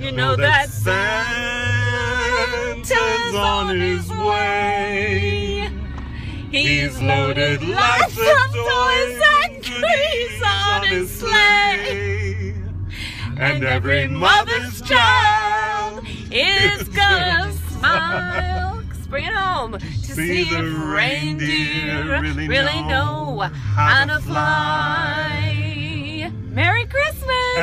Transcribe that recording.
you know that Santa's on his way. He's loaded lots of toys and goodies on his sleigh. And every mother's child is gonna smile. Bring it home to see, See the if reindeer really, know how to fly. Merry Christmas!